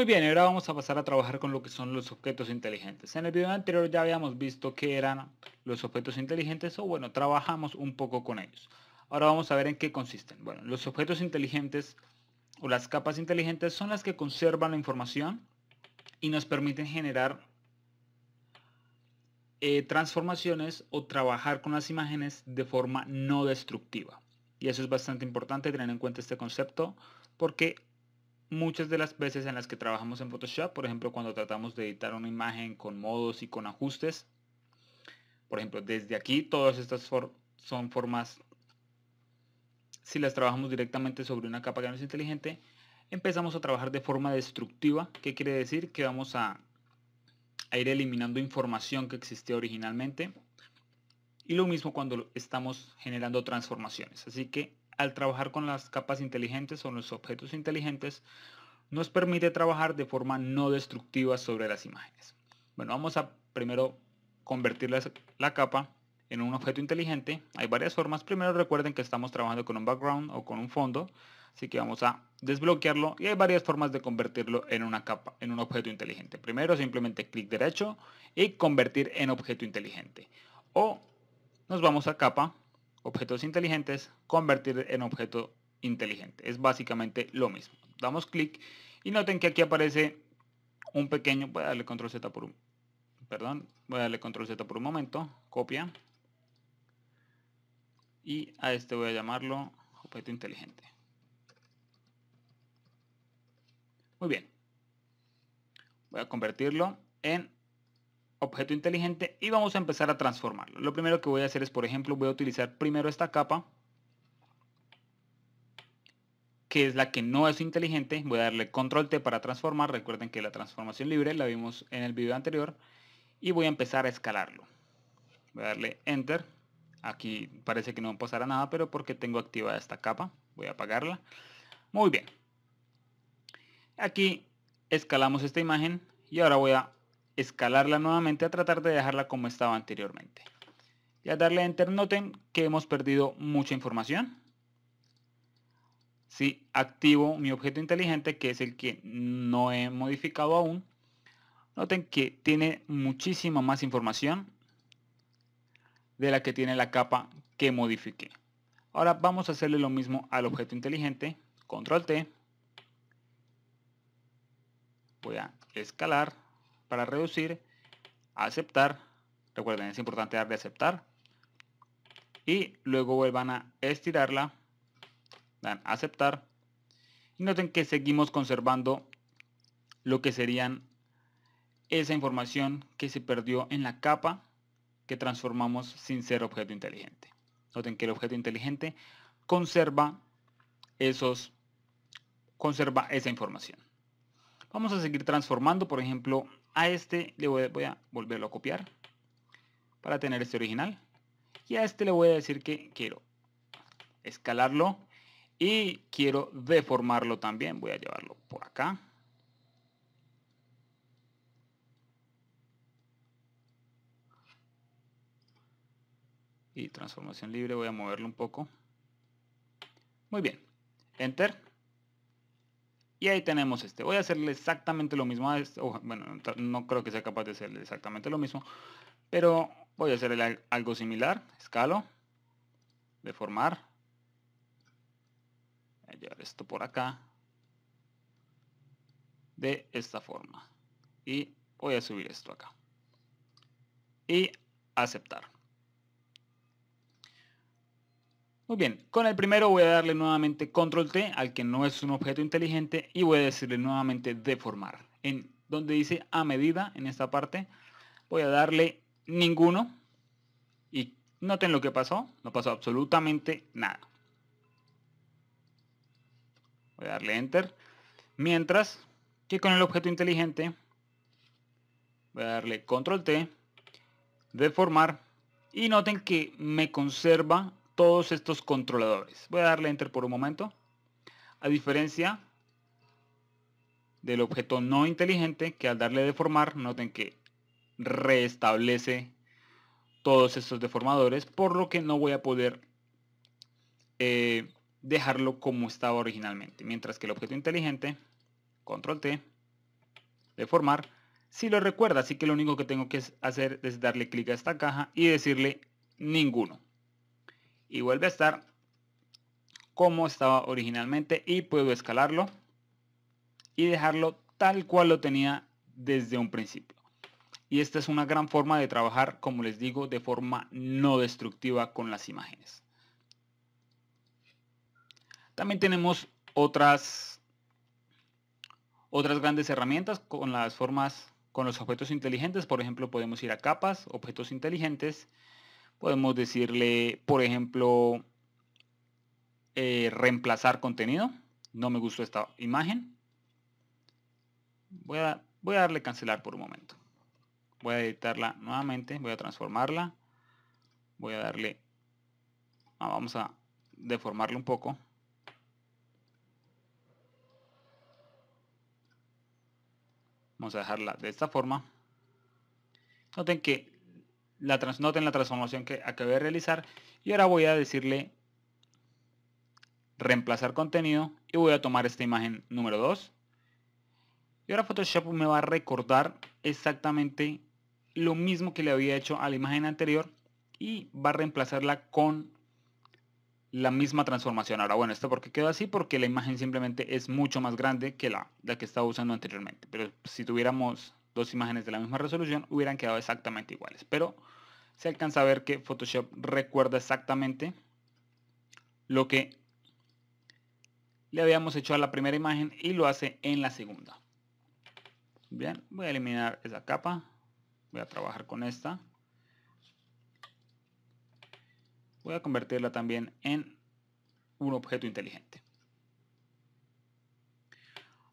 Muy bien, ahora vamos a pasar a trabajar con lo que son los objetos inteligentes. En el video anterior ya habíamos visto qué eran los objetos inteligentes o bueno, trabajamos un poco con ellos. Ahora vamos a ver en qué consisten. Bueno, los objetos inteligentes o las capas inteligentes son las que conservan la información y nos permiten generar eh, transformaciones o trabajar con las imágenes de forma no destructiva. Y eso es bastante importante tener en cuenta este concepto porque muchas de las veces en las que trabajamos en Photoshop, por ejemplo, cuando tratamos de editar una imagen con modos y con ajustes, por ejemplo, desde aquí todas estas son formas, si las trabajamos directamente sobre una capa que no es inteligente, empezamos a trabajar de forma destructiva, ¿qué quiere decir? Que vamos a ir eliminando información que existía originalmente. Y lo mismo cuando estamos generando transformaciones. Así que al trabajar con las capas inteligentes o los objetos inteligentes, nos permite trabajar de forma no destructiva sobre las imágenes. Bueno, vamos a primero convertir la, capa en un objeto inteligente. Hay varias formas. Primero recuerden que estamos trabajando con un background o con un fondo. Así que vamos a desbloquearlo y hay varias formas de convertirlo en una capa, en un objeto inteligente. Primero simplemente clic derecho y convertir en objeto inteligente. O nos vamos a capa, objetos inteligentes, convertir en objeto inteligente. Es básicamente lo mismo. Damos clic y noten que aquí aparece un pequeño, voy a darle control Z por un, perdón, voy a darle control Z por un momento, copia. Y a este voy a llamarlo objeto inteligente. Muy bien. Voy a convertirlo en objeto inteligente y vamos a empezar a transformarlo. Lo primero que voy a hacer es, por ejemplo, voy a utilizar primero esta capa, que es la que no es inteligente. Voy a darle control T para transformar. Recuerden que la transformación libre la vimos en el video anterior. Y voy a empezar a escalarlo. Voy a darle Enter. Aquí parece que no pasará nada, pero porque tengo activada esta capa. Voy a apagarla. Muy bien. Aquí escalamos esta imagen y ahora voy a escalarla nuevamente a tratar de dejarla como estaba anteriormente. Y al darle enter noten que hemos perdido mucha información. Si activo mi objeto inteligente, que es el que no he modificado aún, noten que tiene muchísima más información de la que tiene la capa que modifiqué. Ahora vamos a hacerle lo mismo al objeto inteligente. Control T. Voy a escalar para reducir, aceptar, recuerden es importante darle aceptar, y luego vuelvan a estirarla, dan aceptar, y noten que seguimos conservando lo que serían esa información que se perdió en la capa que transformamos sin ser objeto inteligente. Noten que el objeto inteligente conserva esos conserva esa información. Vamos a seguir transformando, por ejemplo, a este le voy, a volverlo a copiar para tener este original. Y a este le voy a decir que quiero escalarlo y quiero deformarlo también. Voy a llevarlo por acá. Y transformación libre, voy a moverlo un poco. Muy bien. Enter. Y ahí tenemos este. Voy a hacerle exactamente lo mismo a este. bueno, no creo que sea capaz de hacerle exactamente lo mismo. Pero voy a hacerle algo similar. Escalo. Deformar. Voy a llevar esto por acá. De esta forma. Y voy a subir esto acá. Y aceptar. Muy bien, con el primero voy a darle nuevamente control T al que no es un objeto inteligente y voy a decirle nuevamente deformar. En donde dice a medida, en esta parte, voy a darle ninguno y noten lo que pasó, no pasó absolutamente nada. Voy a darle enter. Mientras que con el objeto inteligente voy a darle control T, deformar y noten que me conserva todos estos controladores. Voy a darle enter por un momento. A diferencia del objeto no inteligente que al darle deformar, noten que restablece todos estos deformadores, por lo que no voy a poder dejarlo como estaba originalmente. Mientras que el objeto inteligente, control T, deformar, si lo recuerda, así que lo único que tengo que hacer es darle clic a esta caja y decirle ninguno. Y vuelve a estar como estaba originalmente y puedo escalarlo y dejarlo tal cual lo tenía desde un principio. Y esta es una gran forma de trabajar, como les digo, de forma no destructiva con las imágenes. También tenemos otras, otras grandes herramientas con las formas con los objetos inteligentes, por ejemplo, podemos ir a capas, objetos inteligentes. Podemos decirle, por ejemplo, eh, reemplazar contenido. No me gustó esta imagen. Voy a, voy a darle cancelar por un momento. Voy a editarla nuevamente, voy a transformarla. Voy a darle, ah, vamos a deformarla un poco. Vamos a dejarla de esta forma. Noten que la, noten la transformación que acabé de realizar. Y ahora voy a decirle reemplazar contenido. Y voy a tomar esta imagen número 2. Y ahora Photoshop me va a recordar exactamente lo mismo que le había hecho a la imagen anterior. Y va a reemplazarla con la misma transformación. Ahora, bueno, esto porque quedó así, porque la imagen simplemente es mucho más grande que la, la que estaba usando anteriormente. Pero si tuviéramos dos imágenes de la misma resolución, hubieran quedado exactamente iguales. Pero se alcanza a ver que Photoshop recuerda exactamente lo que le habíamos hecho a la primera imagen y lo hace en la segunda. Bien, voy a eliminar esa capa. Voy a trabajar con esta voy a convertirla también en un objeto inteligente.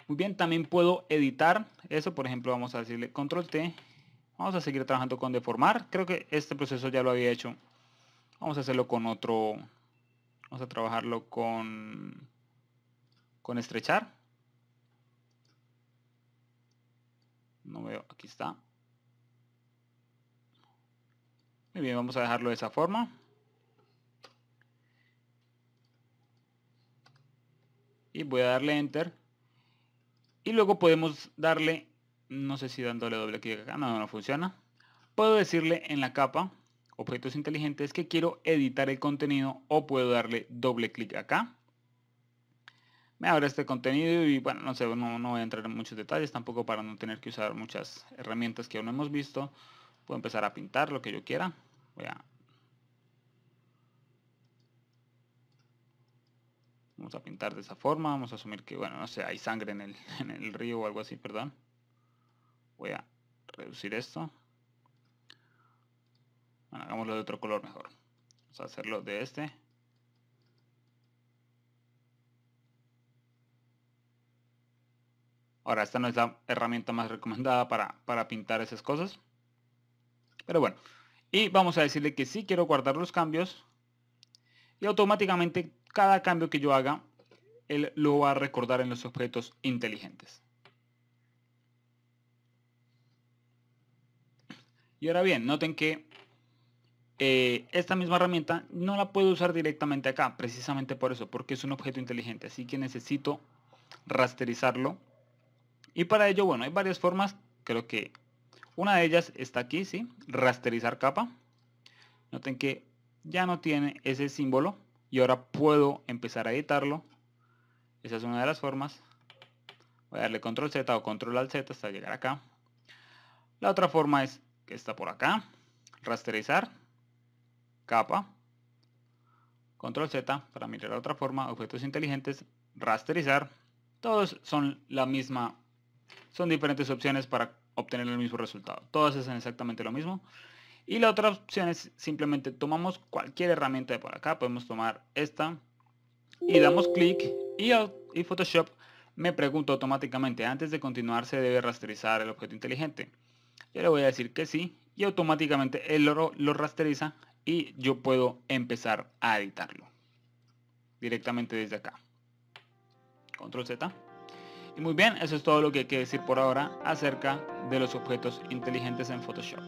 Muy bien, también puedo editar eso, por ejemplo, vamos a decirle control T. Vamos a seguir trabajando con deformar. Creo que este proceso ya lo había hecho. Vamos a hacerlo con otro. Vamos a trabajarlo con, con estrechar. No veo, aquí está. Muy bien, vamos a dejarlo de esa forma. y voy a darle enter y luego podemos darle no sé si dándole doble clic acá no, no funciona. Puedo decirle en la capa objetos inteligentes que quiero editar el contenido o puedo darle doble clic acá. Me abre este contenido y bueno no sé no, no voy a entrar en muchos detalles tampoco para no tener que usar muchas herramientas que aún no hemos visto. Puedo empezar a pintar lo que yo quiera. Voy a Vamos a pintar de esa forma, vamos a asumir que, bueno, no sé, hay sangre en el, en el río o algo así, perdón. Voy a reducir esto. Bueno, hagámoslo de otro color mejor. Vamos a hacerlo de este. Ahora, esta no es la herramienta más recomendada para, para pintar esas cosas. Pero bueno. Y vamos a decirle que sí quiero guardar los cambios. Y automáticamente cada cambio que yo haga, él lo va a recordar en los objetos inteligentes. Y ahora bien, noten que eh, esta misma herramienta no la puedo usar directamente acá, precisamente por eso, porque es un objeto inteligente, así que necesito rasterizarlo. Y para ello, bueno, hay varias formas, creo que una de ellas está aquí, ¿sí? Rasterizar capa. Noten que ya no tiene ese símbolo, y ahora puedo empezar a editarlo. Esa es una de las formas. Voy a darle control Z o control al Z hasta llegar acá. La otra forma es que está por acá. Rasterizar. Capa. Control Z para mirar la otra forma. Objetos inteligentes. Rasterizar. Todos son la misma. Son diferentes opciones para obtener el mismo resultado. Todas hacen exactamente lo mismo. Y la otra opción es simplemente tomamos cualquier herramienta de por acá. Podemos tomar esta y damos clic y, Photoshop me pregunta automáticamente antes de continuar se debe rasterizar el objeto inteligente. Yo le voy a decir que sí y automáticamente él lo, lo rasteriza y yo puedo empezar a editarlo directamente desde acá. Control Z. Y muy bien, eso es todo lo que hay que decir por ahora acerca de los objetos inteligentes en Photoshop.